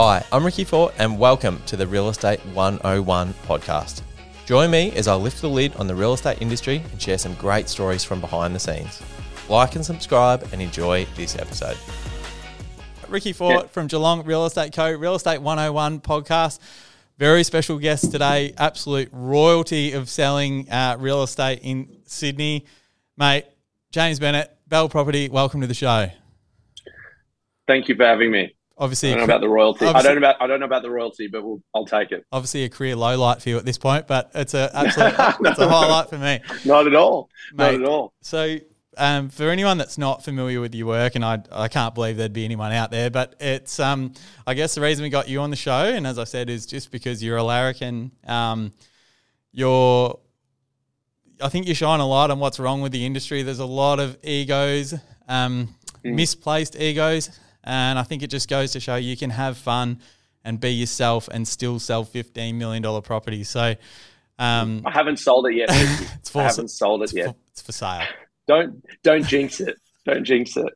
Hi, I'm Ricky Forte, and welcome to the Real Estate 101 podcast. Join me as I lift the lid on the real estate industry and share some great stories from behind the scenes. Like and subscribe and enjoy this episode. Ricky Forte Yeah. from Geelong Real Estate Co. Real Estate 101 podcast. Very special guest today, absolute royalty of selling uh, real estate in Sydney. Mate, James Bennett, Belle Property, welcome to the show. Thank you for having me. Obviously, I don't know about the royalty. I don't know about I don't know about the royalty, but we'll, I'll take it. obviously a career low light for you at this point, but it's a absolute it's a highlight for me. Not at all. Not at all. So, um, for anyone that's not familiar with your work, and I, I can't believe there'd be anyone out there, but it's um, I guess the reason we got you on the show, and as I said, is just because you're a larrikin. Um, you're, I think you shine a light on what's wrong with the industry. There's a lot of egos, um, misplaced egos, and I think it just goes to show you can have fun and be yourself and still sell fifteen million dollar properties. So. Um, I haven't sold it yet. It's for I haven't sold it it's yet. for, it's for sale. Don't don't jinx it. Don't jinx it.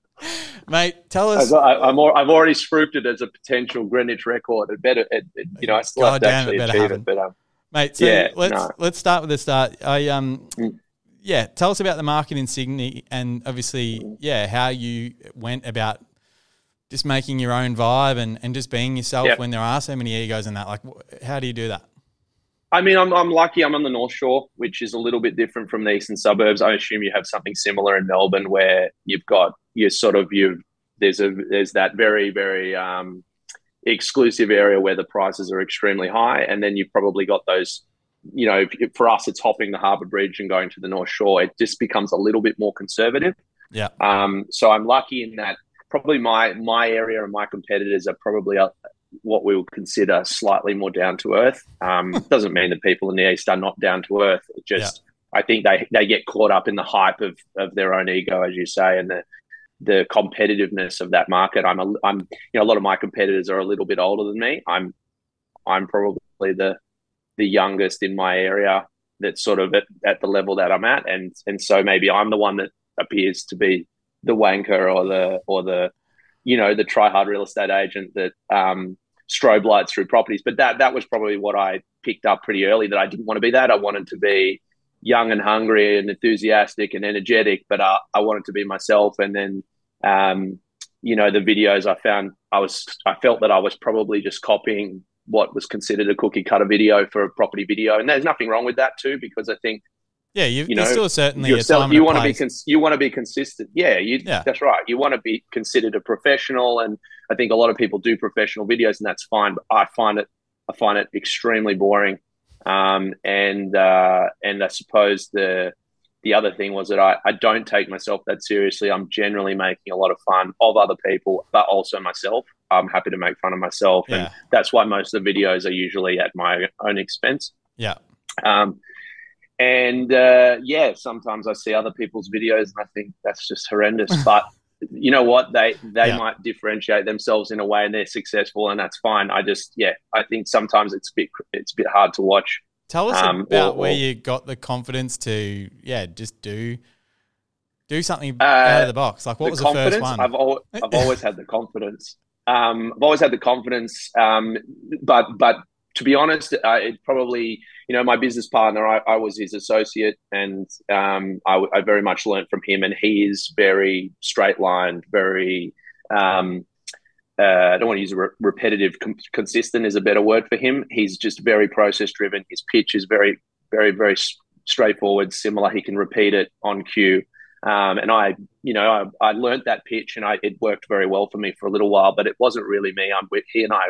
Mate, tell us. I, I'm al- I've already spruiked it as a potential Greenwich record. It better, it, it- you know, I still have God to damn, it actually better achieve happen. it. But um, Mate, so Yeah, let's no. let's start with the start. I um Mm. yeah, tell us about the market in Sydney and obviously yeah, how you went about just making your own vibe and, and just being yourself Yep. when there are so many egos in that. Like how do you do that? I mean, I'm I'm lucky. I'm on the North Shore, which is a little bit different from the eastern suburbs. I assume you have something similar in Melbourne, where you've got you sort of you there's a there's that very very um, exclusive area where the prices are extremely high, and then you've probably got those. You know, for us, it's hopping the Harbour Bridge and going to the North Shore. It just becomes a little bit more conservative. Yeah. Um, so I'm lucky in that probably my my area and my competitors are probably what we would consider slightly more down to earth. Um, doesn't mean that people in the east are not down to earth. It just I think they they get caught up in the hype of of their own ego, as you say, and the the competitiveness of that market. I'm a, I'm you know a lot of my competitors are a little bit older than me. I'm I'm probably the the youngest in my area that's sort of at, at the level that I'm at, and and so maybe I'm the one that appears to be the wanker or the or the you know the try hard real estate agent that um, strobe lights through properties. But that that was probably what I picked up pretty early that I didn't want to be that. I wanted to be young and hungry and enthusiastic and energetic, but uh, I wanted to be myself. And then um, you know the videos I found I was I felt that I was probably just copying what was considered a cookie cutter video for a property video, and there's nothing wrong with that too because I think Yeah, you, You know, still certainly yourself you want to be cons- you want to be consistent. Yeah you Yeah. that's right. You want to be considered a professional and i think a lot of people do professional videos and that's fine but i find it i find it extremely boring. Um, and uh, and i suppose the the other thing was that I, I don't take myself that seriously. I'm generally making a lot of fun of other people but also myself. I'm happy to make fun of myself Yeah. and that's why most of the videos are usually at my own expense. Yeah. um, and uh, yeah, sometimes I see other people's videos and I think that's just horrendous. But you know what? They they Yeah. might differentiate themselves in a way and they're successful, and that's fine. I just yeah, I think sometimes it's a bit it's a bit hard to watch. Tell us Um, about or- where you got the confidence to yeah, just do do something Uh, out of the box. Like what the was the first confidence. one? I've al- I've always had the confidence. Um, I've always had the confidence. Um, but but to be honest, uh, it probably you know my business partner. I, I was his associate, and um, I, I very much learned from him. And he is very straight lined, very. Um, uh, I don't want to use a re- repetitive. Com- consistent is a better word for him. He's just very process driven. His pitch is very, very, very straightforward, similar. He can repeat it on cue. Um, and I, you know, I, I learned that pitch and I, it worked very well for me for a little while, but it wasn't really me. I'm with he and I,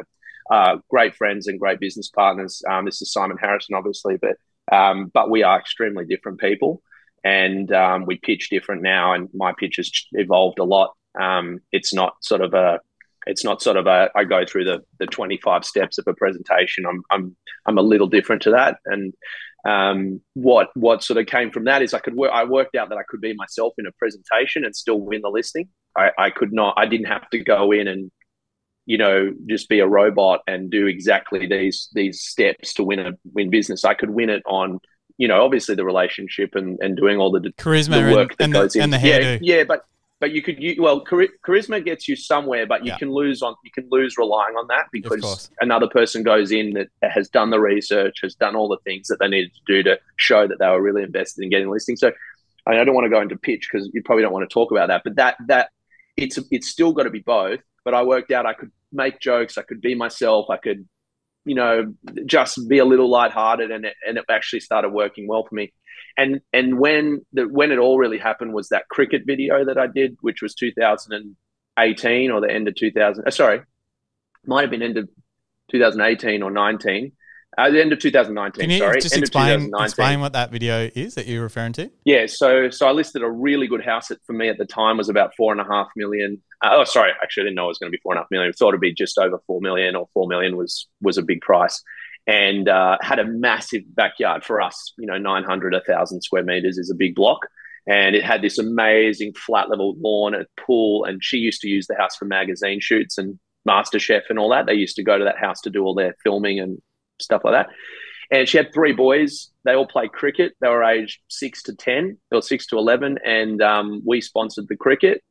uh, great friends and great business partners. Um, this is Simon Harrison, obviously, but, um, but we are extremely different people and, um, we pitch different now and my pitch has evolved a lot. Um, it's not sort of a, it's not sort of a, I go through the, the 25 steps of a presentation. I'm, I'm, I'm a little different to that. And, um, what what sort of came from that is I could work. I worked out that I could be myself in a presentation and still win the listing. I, I could not. I didn't have to go in and you know just be a robot and do exactly these these steps to win a win business. I could win it on you know obviously the relationship and and doing all the Charisma the work and, that and, goes the, in. the yeah, hairdo. yeah, but but you could you, well charisma gets you somewhere but you yeah. can lose on you can lose relying on that because another person goes in that has done the research has done all the things that they needed to do to show that they were really invested in getting listing so I, mean, I don't want to go into pitch because you probably don't want to talk about that but that that it's it's still got to be both but I worked out I could make jokes I could be myself I could you know just be a little lighthearted and it, and it actually started working well for me and and when the when it all really happened was that cricket video that I did, which was 2018 or the end of 2000. Uh, sorry, might have been end of 2018 or 19. At uh, the end of 2019. Can you sorry, just explain, explain what that video is that you're referring to? Yeah, so so I listed a really good house that for me at the time was about four and a half million. Uh, oh, sorry, actually I didn't know it was going to be four and a half million. I thought it'd be just over four million or four million was was a big price and uh, had a massive backyard for us. You know, 900, a 1,000 square meters is a big block. And it had this amazing flat level lawn and pool. And she used to use the house for magazine shoots and MasterChef and all that. They used to go to that house to do all their filming and stuff like that. And she had three boys. They all played cricket. They were aged six to 10 or six to 11. And um, we sponsored the cricket.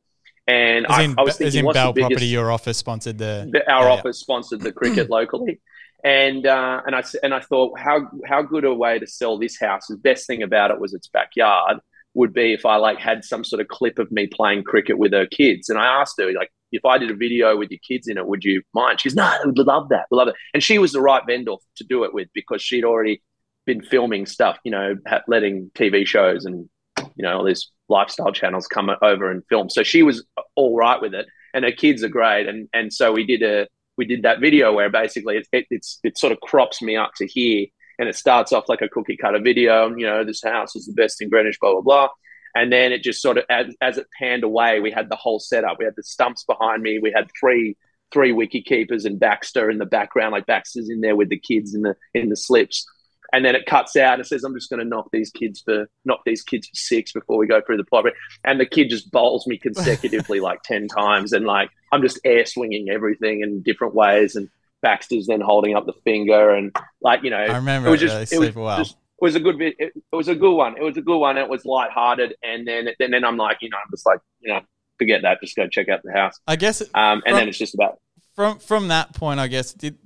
And as in, I, I was thinking, in Belle Property, your office sponsored the. the our yeah, office yeah. sponsored the cricket locally and uh, and I and I thought how how good a way to sell this house. The best thing about it was its backyard would be if I like had some sort of clip of me playing cricket with her kids. And I asked her like, if I did a video with your kids in it, would you mind? She goes, no, I would love that. Love it. And she was the right vendor to do it with because she'd already been filming stuff, you know, letting TV shows and you know all these lifestyle channels come over and film. So she was all right with it, and her kids are great. And and so we did a we did that video where basically it, it, it's it sort of crops me up to here. And it starts off like a cookie cutter video you know this house is the best in greenwich blah blah blah. And then it just sort of as, as it panned away we had the whole setup. We had the stumps behind me. We had three three wicket keepers and baxter in the background like baxter's in there with the kids in the in the slips and then it cuts out and says, "I'm just going to knock these kids for knock these kids for six before we go through the plot." And the kid just bowls me consecutively like ten times, and like I'm just air swinging everything in different ways, and Baxter's then holding up the finger, and like you know, I remember it was just it was, well. just, it was a good. It, it, was a good one. It was a good one. It was lighthearted, and then then then I'm like, you know, I'm just like, you know, forget that. Just go check out the house. I guess. It, Um, and from, then it's just about from from that point. I guess did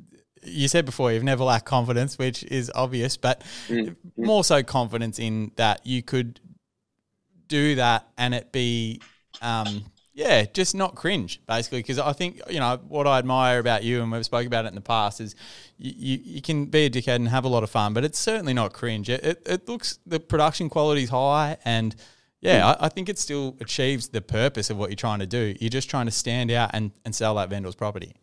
you said before you've never lacked confidence, which is obvious, but mm-hmm. more so confidence in that you could do that and it be, um, yeah, just not cringe, basically. Because I think you know what I admire about you, and we've spoken about it in the past, is you, you, you, can be a dickhead and have a lot of fun, but it's certainly not cringe. It, it, it looks the production quality is high, and yeah, mm. I, I, think it still achieves the purpose of what you're trying to do. You're just trying to stand out and, and sell that vendor's property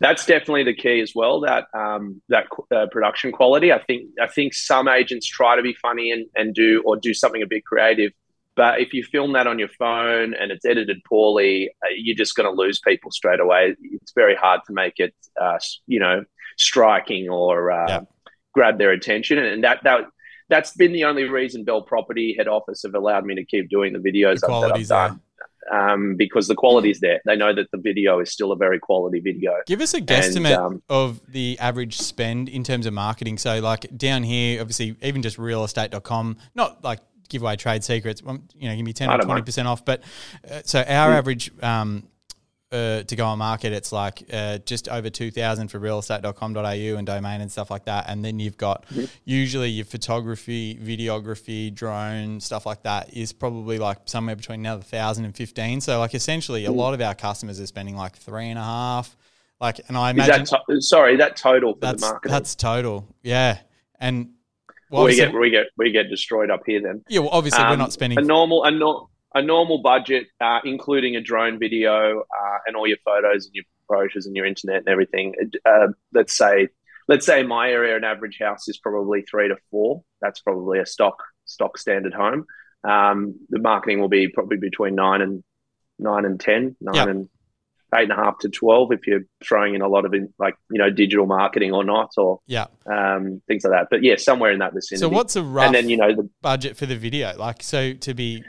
that's definitely the key as well. That um, that uh, production quality. I think I think some agents try to be funny and, and do or do something a bit creative, but if you film that on your phone and it's edited poorly, uh, you're just going to lose people straight away. It's very hard to make it, uh, you know, striking or uh, yeah. grab their attention, and that that that's been the only reason Belle Property head office have allowed me to keep doing the videos the that I've done um, because the quality is there. They know that the video is still a very quality video. Give us a guesstimate and, um, of the average spend in terms of marketing. So, like down here, obviously, even just realestate.com, not like give away trade secrets, you know, give me 10 or 20% off. But uh, so our mm. average um, uh, to go on market, it's like uh, just over 2000 for realestate.com.au and domain and stuff like that. And then you've got mm-hmm. usually your photography, videography, drone, stuff like that is probably like somewhere between another 1000 and 15. So, like, essentially, mm-hmm. a lot of our customers are spending like three and a half. Like, and I imagine. That to- sorry, that total for that's, the market. That's total. Yeah. And well, we get we get we get destroyed up here then. Yeah, well, obviously um, we're not spending a normal a, no, a normal budget, uh, including a drone video uh, and all your photos and your brochures and your internet and everything. Uh, let's say, let's say my area, an average house is probably three to four. That's probably a stock stock standard home. Um, the marketing will be probably between nine and nine and ten, nine yep. and eight and a half to 12 if you're throwing in a lot of in, like you know digital marketing or not or yeah um, things like that but yeah somewhere in that vicinity so what's a rough and then you know the budget for the video like so to be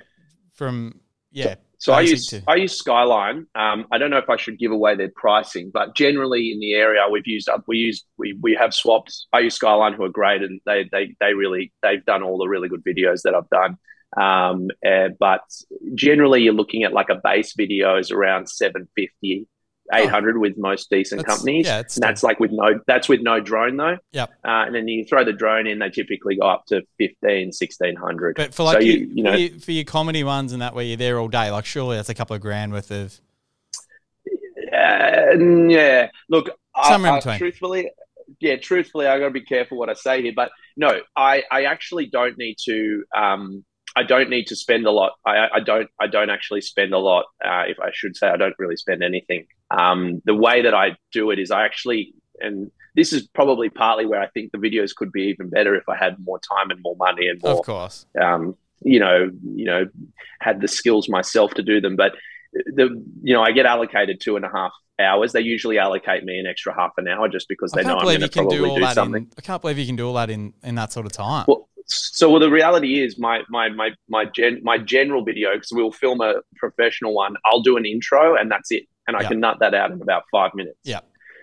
from yeah. So I use to... I use Skyline. Um, I don't know if I should give away their pricing, but generally in the area we've used up we use we, we have swapped. I use Skyline who are great and they they they really they've done all the really good videos that I've done. Um, uh, but generally, you're looking at like a base video is around 750, 800 oh, with most decent that's, companies. Yeah, and that's like with no that's with no drone though. Yep. Uh, and then you throw the drone in, they typically go up to 15, 1600. But for like so you, you, you know for your, for your comedy ones and that where you're there all day, like surely that's a couple of grand worth of. Uh, yeah. Look, Somewhere I, I, truthfully, yeah, truthfully, I got to be careful what I say here. But no, I, I actually don't need to. Um, I don't need to spend a lot. I, I don't. I don't actually spend a lot. Uh, if I should say, I don't really spend anything. Um, the way that I do it is I actually, and this is probably partly where I think the videos could be even better if I had more time and more money and more. Of course. Um, you know, you know, had the skills myself to do them. But the, you know, I get allocated two and a half hours. They usually allocate me an extra half an hour just because they know I'm going to probably do, do something. In, I can't believe you can do all that in in that sort of time. Well, so well, the reality is my my my my gen my general video because we'll film a professional one. I'll do an intro and that's it, and I can nut that out in about five minutes. Yeah.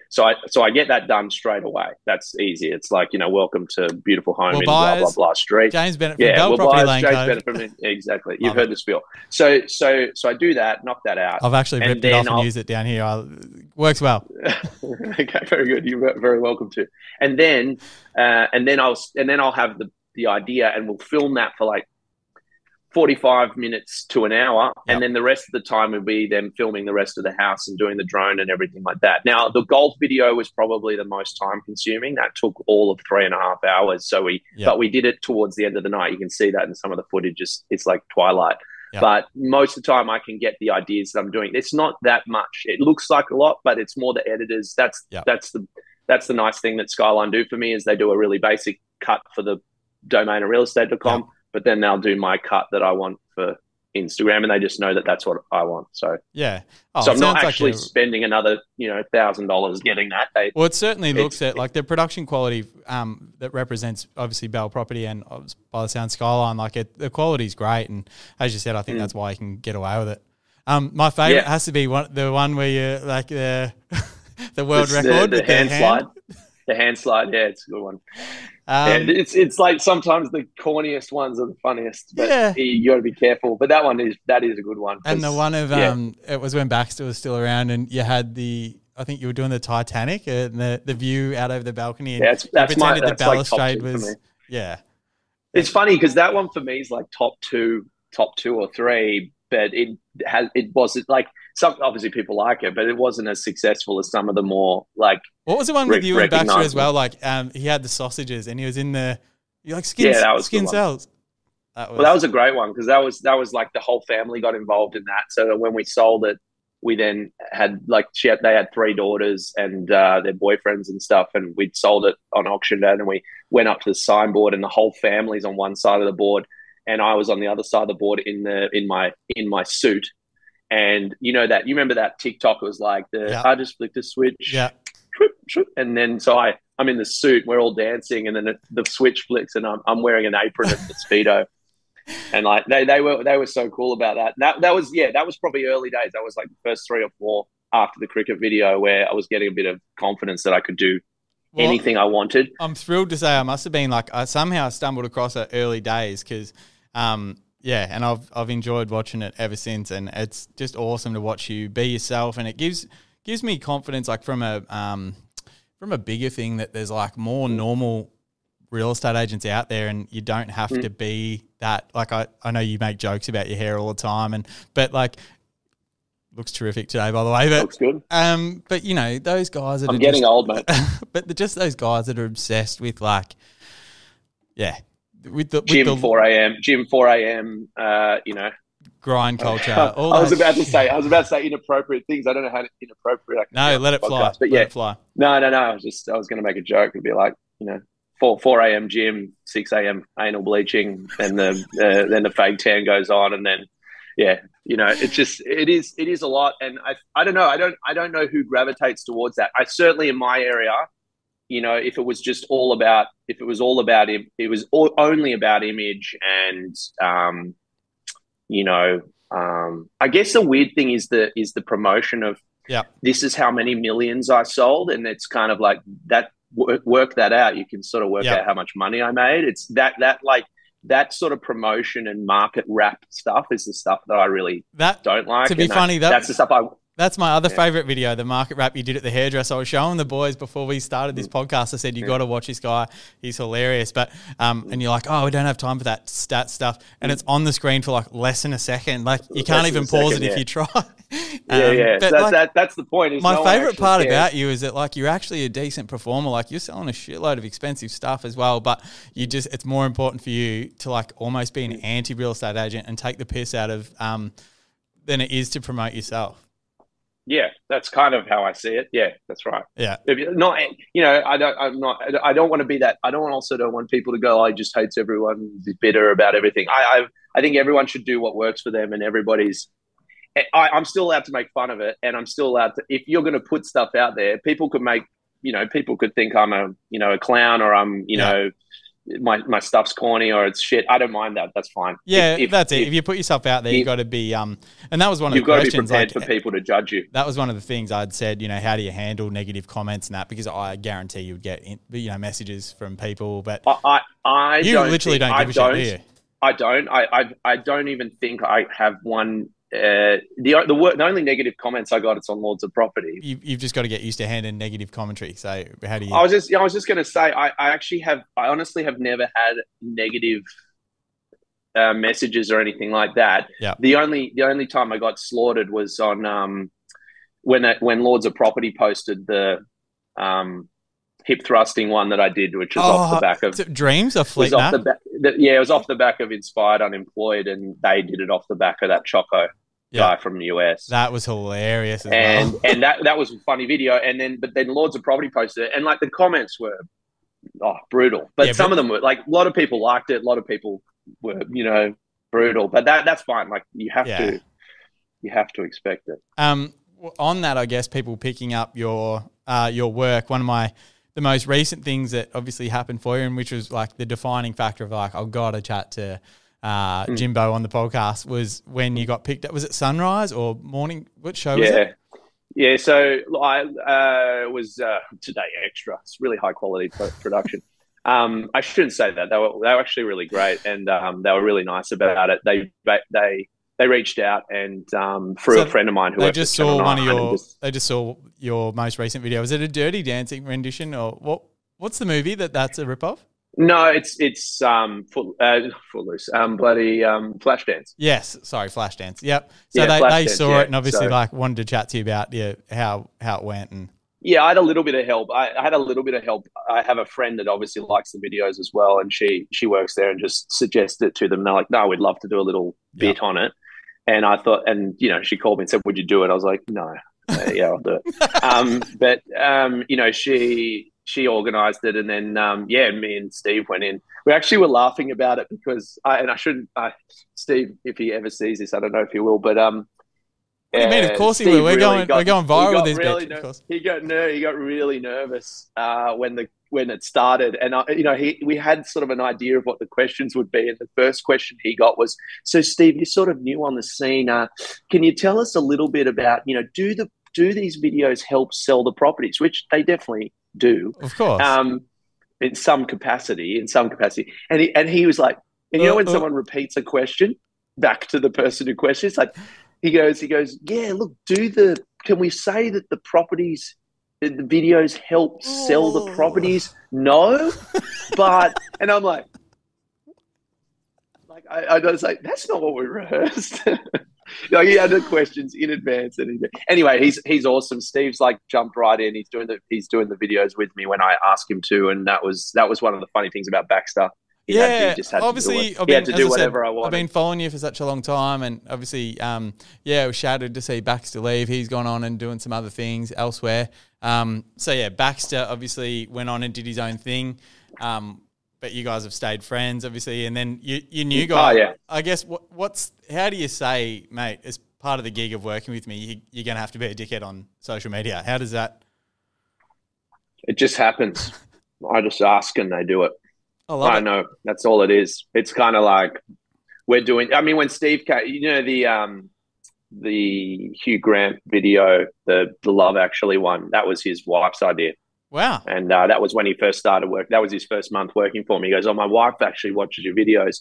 So I so I get that done straight away. That's easy. It's like you know, welcome to beautiful home well, in blah blah blah street. James Bennett, yeah, Belle well, Property Lane James Bennett from exactly. You've heard it. the spiel. So so so I do that, knock that out. I've actually ripped it off I'll, and used it down here. I, works well. okay, very good. You're very welcome to. And then uh, and then I'll and then I'll have the the idea, and we'll film that for like 45 minutes to an hour. Yep. And then the rest of the time would be them filming the rest of the house and doing the drone and everything like that. Now, the golf video was probably the most time consuming. That took all of three and a half hours. So we, yep. but we did it towards the end of the night. You can see that in some of the footage. It's, it's like twilight. Yep. But most of the time, I can get the ideas that I'm doing. It's not that much. It looks like a lot, but it's more the editors. That's that's the that's the nice thing that Skyline do for me is they do a really basic cut for the domain of realestate.com. Yep but then they'll do my cut that I want for Instagram, and they just know that that's what I want. So yeah, oh, so I'm not actually like spending another you know thousand dollars getting that. They, well, it certainly looks at like the production quality um, that represents obviously Belle Property and by the sound Skyline. Like it, the quality is great, and as you said, I think mm. that's why you can get away with it. Um, my favorite yeah. has to be one the one where you like the the world it's record the, the hand, hand slide. The hand slide, yeah, it's a good one. Um, it's it's like sometimes the corniest ones are the funniest, but yeah. you got to be careful. But that one is that is a good one. And the one of yeah. um, it was when Baxter was still around, and you had the I think you were doing the Titanic and the, the view out over the balcony. And yeah, that's, that's my that's the balustrade like was yeah. It's funny because that one for me is like top two, top two or three, but it has it wasn't like some obviously people like it, but it wasn't as successful as some of the more like. What was the one with you and Baxter as well? Like, um, he had the sausages and he was in the, you like skin, yeah, that was skin cells. That was, well, that was a great one because that was that was like the whole family got involved in that. So when we sold it, we then had like she had, they had three daughters and uh, their boyfriends and stuff, and we'd sold it on auction day, and we went up to the signboard, and the whole family's on one side of the board, and I was on the other side of the board in the in my in my suit, and you know that you remember that TikTok was like the yeah. I just flicked a switch, yeah, and then so I I'm in the suit, we're all dancing, and then the, the switch flicks, and I'm I'm wearing an apron and the speedo, and like they they were they were so cool about that. That that was yeah, that was probably early days. That was like the first three or four after the cricket video where I was getting a bit of confidence that I could do well, anything I wanted. I'm thrilled to say I must have been like I somehow stumbled across it early days because um, yeah, and I've I've enjoyed watching it ever since, and it's just awesome to watch you be yourself, and it gives gives me confidence, like from a um, from a bigger thing that there's like more normal real estate agents out there, and you don't have mm. to be that. Like I I know you make jokes about your hair all the time, and but like looks terrific today, by the way. But looks good. Um, but you know those guys that I'm getting just, old, mate. but just those guys that are obsessed with like, yeah, with the with gym the, four a.m. gym four a.m. Uh, you know, grind culture. I was about to say I was about to say inappropriate things. I don't know how to inappropriate. I no, let it podcast, fly. But yeah, let it fly. No, no, no. I was just I was going to make a joke and be like, you know, four four a.m. gym, six a.m. anal bleaching, and the uh, then the fake tan goes on, and then yeah, you know, it's just it is it is a lot, and I I don't know I don't I don't know who gravitates towards that. I certainly in my area you know, if it was just all about, if it was all about, it, it was all, only about image and, um, you know, um, I guess the weird thing is the is the promotion of, yeah, this is how many millions I sold, and it's kind of like that. Work, work that out. You can sort of work out how much money I made. It's that that like that sort of promotion and market wrap stuff is the stuff that I really That don't like. to be and funny, that- that's the stuff I. That's my other Yeah. favorite video, the market wrap you did at the hairdresser. I was showing the boys before we started Mm. this podcast. I said you got to watch this guy; he's hilarious. But um, and you're like, oh, we don't have time for that stat stuff, and it's on the screen for like less than a second. Like you can't than even pause second, it if you try. Yeah, Um, yeah. but, That, like, that, that's the point. is my no favorite part cares. about you is that like you're actually a decent performer. Like you're selling a shitload of expensive stuff as well, but you just it's more important for you to like almost be an anti real estate agent and take the piss out of um than it is to promote yourself. Yeah, that's kind of how I see it. Yeah, that's right. Yeah. If not, you know, I don't, I'm not, I don't want to be that. I don't also don't want people to go, I just hates everyone, is bitter about everything. I, I, I think everyone should do what works for them, and everybody's. Eh, I, I'm still allowed to make fun of it, and I'm still allowed to. If you're going to put stuff out there, people could make, you know, people could think I'm a, you know, a clown or I'm, you Yeah. know, my my stuff's corny or it's shit. I don't mind that. That's fine. Yeah, If- if- that's it. if If you put yourself out there, you if- got to be. Um, and that was one of You've the got to be questions. prepared like, for people to judge you. that was one of the things I'd said. You know, how do you handle negative comments and that? Because I guarantee you would get in, you know messages from people, but I, I, I you don't literally don't I give a shit, do? I don't. I, I I don't even think I have one. Uh, the the wor- the only negative comments I got it's on Lords of Property. you? You've just got to get used to handling negative commentary. So how do you? I was just I was just going to say I, I actually have I honestly have never had negative uh, messages or anything like that. Yeah. The only the only time I got slaughtered was on um when it, when Lords of Property posted the um hip thrusting one that I did, which was off the Oh, back of dreams of Fleet off the back. The, yeah, it was off the back of Inspired Unemployed, and they did it off the back of that Choco Yeah. guy from the US. That was hilarious as and well. and that that was a funny video. And then but then Lords of Property posted it, and like the comments were oh brutal. But Yeah, some but- of them were like a lot of people liked it. A lot of people were you know brutal. But that that's fine. Like you have Yeah. to you have to expect it. Um, on that, I guess people picking up your uh, your work. One of my the most recent things that obviously happened for you, and which was like the defining factor of like I've got to chat to uh, Hmm. Jimbo on the podcast was when you got picked up. Was it Sunrise or Morning? What show was yeah. it? Yeah, so I uh, was uh, today extra. It's really high quality production. Um, I shouldn't say that. They were they were actually really great, and um, they were really nice about it. They they they reached out and um, through So a friend of mine who They just saw one of 9 and your. just- They just saw your most recent video. Was it a Dirty Dancing rendition or what? What's the movie that that's a rip of? No, it's it's um foot uh, footloose um bloody um Flashdance. Yes, sorry, Flashdance. Yep. So Yeah, they, saw yeah. it and obviously So- like wanted to chat to you about yeah how how it went and Yeah, I had a little bit of help. I, I had a little bit of help. I have a friend that obviously likes the videos as well, and she she works there and just suggested it to them. And they're like, "No, we'd love to do a little Yeah. bit on it." And I thought, and you know, she called me and said, "Would you do it?" I was like, "No, Uh, yeah, I'll do it." um, but um, you know, she she organised it, and then um, yeah, me and Steve went in. We actually were laughing about it because I and I shouldn't. Uh, Steve, if he ever sees this, I don't know if he will, but um. What do you mean? Of course he will. We're really going- got- we're going viral with this really ner-. He got ner- he got really nervous uh, when the when it started, and I, you know, he we had sort of an idea of what the questions would be, and the first question he got was, "So, Steve, you're sort of new on the scene. Uh, can you tell us a little bit about, you know, do the do these videos help sell the properties, which they definitely do, of course. um, in some capacity, in some capacity." And he and he was like, and you know, when Uh, uh. someone repeats a question back to the person who questions, like he goes, he goes, yeah, look, do the, can we say that the properties, the the videos help sell the properties? No, but, and I'm like, like, I, I was like, that's not what we rehearsed. like he had the questions in advance and anyway, he's, he's awesome. Steve's like jumped right in. He's doing the, he's doing the videos with me when I ask him to. And that was, that was one of the funny things about Baxter. He yeah, he just had to do obviously. I've he had been, to do as I said, whatever I wanted. I've been following you for such a long time, and obviously, um, yeah, I was shattered to see Baxter leave. He's gone on and doing some other things elsewhere. Um, so yeah, Baxter obviously went on and did his own thing. Um, but you guys have stayed friends, obviously, and then you, you new guy. Oh, yeah. I guess what, what's how do you say, mate? As part of the gig of working with me, you, you're going to have to be a dickhead on social media. How does that? It just happens. I just ask and they do it. I love I it. know. That's all it is. It's kind of like we're doing. I mean, when Steve came, you know the um the Hugh Grant video, the the Love Actually one. That was his wife's idea, Wow. and uh, that was when he first started work. That was his first month working for me. He goes, "Oh, my wife actually watches your videos."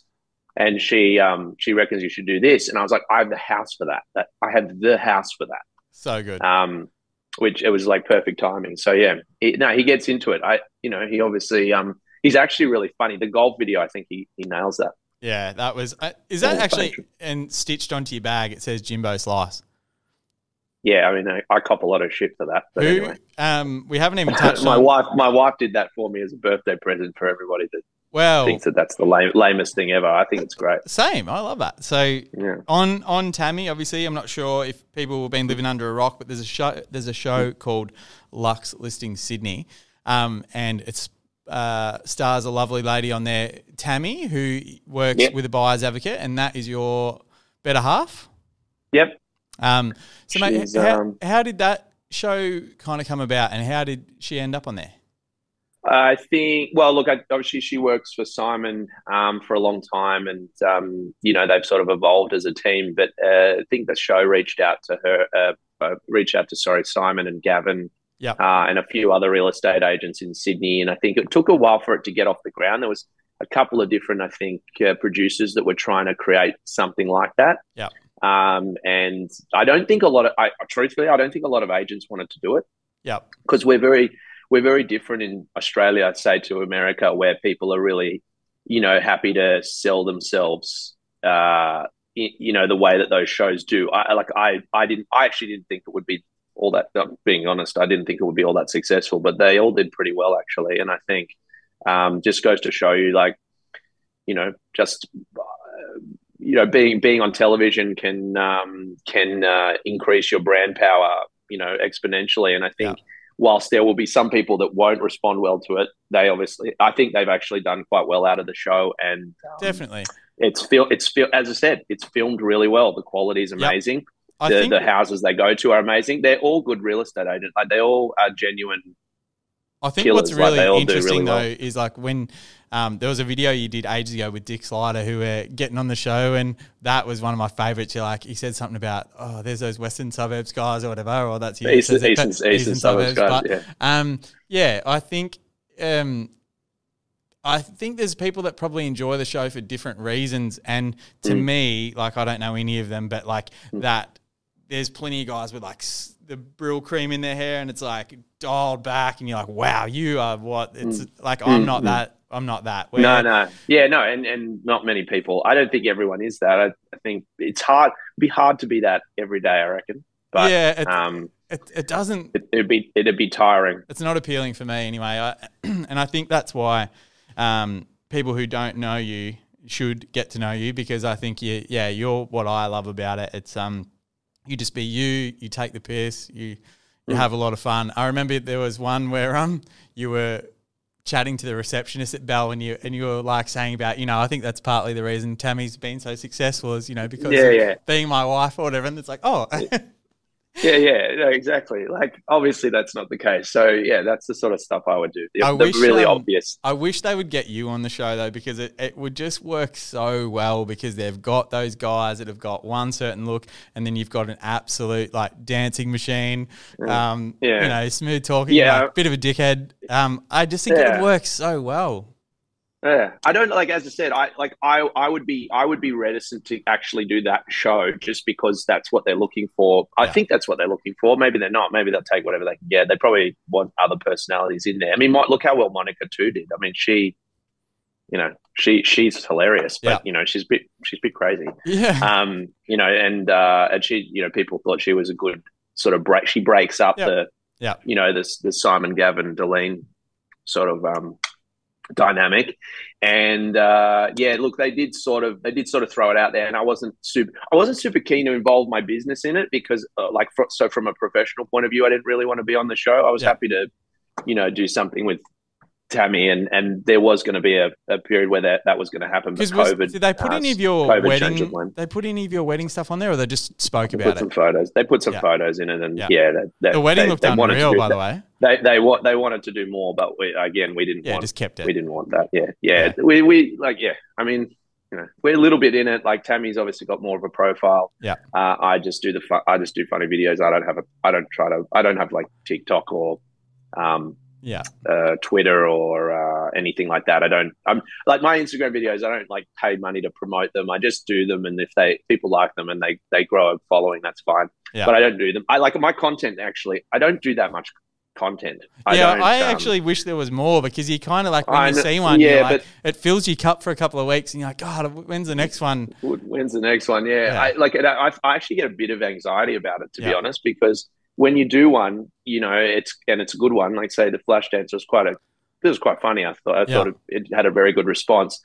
and she um she reckons you should do this, and I was like, I have the house for that. That I have the house for that. So good. Um, which it was like perfect timing. So yeah, he, no, he gets into it. I you know he obviously um he's actually really funny. The golf video, I think he he nails that. Yeah, that was. Uh, is that actually and stitched onto your bag? It says Jimbo Slice. Yeah, I mean, I, I cop a lot of shit for that. But Who? anyway, Um, we haven't even touched my on. wife, my wife did that for me as a birthday present for everybody that Well, thinks that that's the lame, lamest thing ever. I think it's great. same. I love that. So Yeah. on on Tammy, obviously, I'm not sure if people have been living under a rock, but there's a show. There's a show called Luxe Listing Sydney, um, and it's uh, stars a lovely lady on there, Tammy, who works Yep. with a buyer's advocate, and that is your better half. Yep. Um, so, mate, how, um, how did that show kind of come about, and how did she end up on there? I think. Well, look, obviously she works for Simon um, for a long time, and um, you know they've sort of evolved as a team. But uh, I think the show reached out to her, uh, uh, reached out to sorry Simon and Gavin, Yep. uh, and a few other real estate agents in Sydney. And I think it took a while for it to get off the ground. There was a couple of different, I think, uh, producers that were trying to create something like that. Yep. Um, and I don't think a lot of, I truthfully, I don't think a lot of agents wanted to do it Yep. because we're very we're very different in Australia, I'd say to America, where people are really, you know, happy to sell themselves. Uh, y- you know, the way that those shows do. I like. I I didn't. I actually didn't think it would be all that. um, Being honest, I didn't think it would be all that successful, but they all did pretty well actually. And I think um, just goes to show you, like, you know, just. You know, being being on television can um, can uh, increase your brand power, you know, exponentially. And I think whilst there will be some people that won't respond well to it, they obviously, I think they've actually done quite well out of the show. And um, Definitely. it's fil- it's fil- as I said, it's filmed really well. The quality is Yep. amazing. I the, think the houses they go to are amazing. They're all good real estate agents. Like they all are genuine. I think killers, what's really do interesting really well. though is like when um, there was a video you did ages ago with Dick Slider who were getting on the show, and that was one of my favorites. You're like, he said something about, oh, there's those Western suburbs guys or whatever, or that's you. Eastern- it, Eastern- Eastern suburbs guys, but, yeah. um, yeah, I think. Um, I think there's people that probably enjoy the show for different reasons, and to Mm. me, like I don't know any of them, but like that, there's plenty of guys with like s- the Brylcreem in their hair, and it's like dialed back, and you're like, wow, you are what? It's like I'm Mm, not mm. that. I'm not that. No, Where- no, yeah, no, and and not many people. I don't think everyone is that. I, I think it's hard. It'd be hard to be that every day. I reckon. But yeah, it, um, it, it doesn't. it, it'd be it'd be tiring. It's not appealing for me anyway, I, and I think that's why um, people who don't know you should get to know you because I think you, yeah, you're what I love about it. It's um, you just be you. You take the piss. You you Mm. have a lot of fun. I remember there was one where um, you were chatting to the receptionist at Belle and you and you were like saying about you know I think that's partly the reason Tammy's been so successful is you know because Yeah, yeah. being my wife or whatever and it's like oh Yeah, yeah, no, exactly. Like obviously that's not the case. So yeah, that's the sort of stuff I would do. The, I the wish, really um, obvious. I wish they would get you on the show though, because it, it would just work so well because they've got those guys that have got one certain look, and then you've got an absolute like dancing machine, um, Yeah. you know, smooth talking, Yeah. like, bit of a dickhead. Um, I just think it would work so well. Yeah, I don't like as I said. I like I I would be I would be reticent to actually do that show just because that's what they're looking for. I Yeah. think that's what they're looking for. Maybe they're not. Maybe they'll take whatever they can get. They probably want other personalities in there. I mean, look how well Monika Tu did. I mean, she, you know, she she's hilarious, but Yeah. you know, she's a bit she's a bit crazy. Yeah, um, you know, and uh, and she, you know, people thought she was a good sort of break. She breaks up Yep. the, yeah. you know, this the Simon Gavin D'Leanne sort of um, dynamic. And uh, yeah, look, they did sort of they did sort of throw it out there, and I wasn't super I wasn't super keen to involve my business in it because, uh, like, fr- so from a professional point of view, I didn't really want to be on the show. I was Yeah. happy to, you know, do something with. Tammy and and there was going to be a, a period where that, that was going to happen, but because COVID. did they put uh, any of your COVID wedding? it. They put any of your wedding stuff on there, or they just spoke They about put some photos. They put some Yeah. photos in it, and Yeah. yeah, they, they, The wedding they, looked they wanted to unreal, do by the way. They they wa- they wanted to do more, but we, again, we didn't Yeah, want just kept it. we didn't want that. Yeah, yeah, We we like yeah. I mean, you know, we're a little bit in it. Like Tammy's obviously got more of a profile. Yeah. Uh, I just do the I just do funny videos. I don't have a I don't try to I don't have like TikTok or um yeah, uh, Twitter or uh, anything like that. I don't. I'm like my Instagram videos. I don't like pay money to promote them. I just do them, and if they people like them and they they grow a following, that's fine. Yeah. But I don't do them. I like my content actually. I don't do that much content. I yeah, I um, actually wish there was more because you kind of like when I you see one, yeah, like, but- it fills your cup for a couple of weeks, and you're like, God, when's the next one? When's the next one? Yeah, Yeah. I like. it. I, I actually get a bit of anxiety about it, to be honest, because when you do one, you know, it's and it's a good one. Like say, the flash dance was quite a. It was quite funny. I thought. I Yeah. thought it, it had a very good response.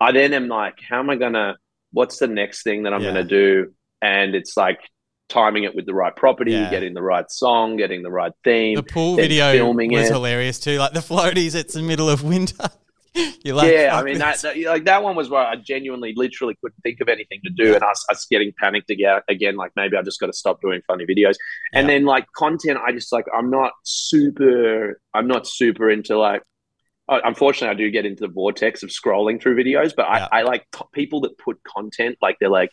I then am like, how am I gonna? What's the next thing that I'm Yeah. gonna do? And it's like timing it with the right property, Yeah. getting the right song, getting the right theme. The pool video filming was it. hilarious too. Like the floaties, it's the middle of winter. yeah, I mean that, that- like that one was where I genuinely, literally couldn't think of anything to do, and I was, I was getting panicked again. Again, like maybe I just got to stop doing funny videos. And Yeah. then like content, I just like I'm not super. I'm not super into like. uh, Unfortunately, I do get into the vortex of scrolling through videos, but Yeah. I, I like co- people that put content like they're like,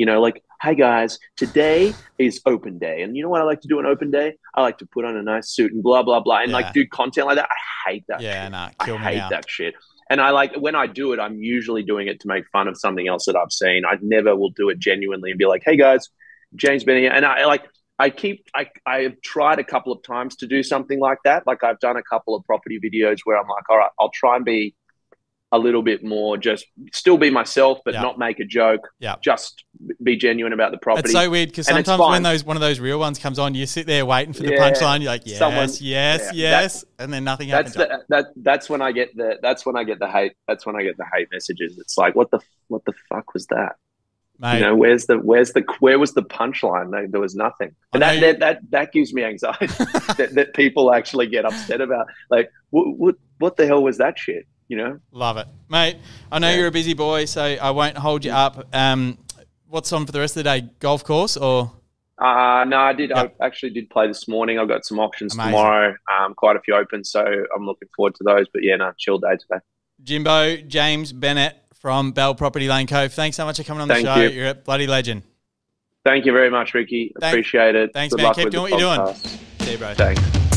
you know, like, hi guys, today is open day, and you know what I like to do on open day? I like to put on a nice suit and blah blah blah, and Yeah. like do content like that. I hate that. yeah, shit. nah, I kill me hate now. that shit. And I like when I do it, I'm usually doing it to make fun of something else that I've seen. I never will do it genuinely and be like, "Hey guys, James Benny," and I like I keep I I've tried a couple of times to do something like that. Like I've done a couple of property videos where I'm like, "All right, I'll try and be a little bit more just still be myself, but Yeah. not make a joke. Yeah. just be genuine about the property." It's so weird because sometimes when those one of those real ones comes on, you sit there waiting for the Yeah. punchline. You're like, yes, Someone- yes, yeah, yes, and then nothing that's happens. the, that that's when I get the that's when I get the hate that's when I get the hate messages. It's like what the what the fuck was that? Mate, you know where's the where's the where was the punchline there, there was nothing and that, that that that gives me anxiety that, that people actually get upset about like what, what what the hell was that shit you know love it, mate. I know Yeah. you're a busy boy, so I won't hold you up. Um, what's on for the rest of the day? Golf course or uh no i did Yep. i actually did play this morning i've got some options Amazing. tomorrow um quite a few open so i'm looking forward to those but yeah no chill day today Jimbo James Bennett from Belle Property Lane Cove? Thanks so much for coming on the Thank show. you. You're a bloody legend. thank you very much ricky appreciate it thanks, Good man. Keep doing what you're doing. podcast. See you, bro. thanks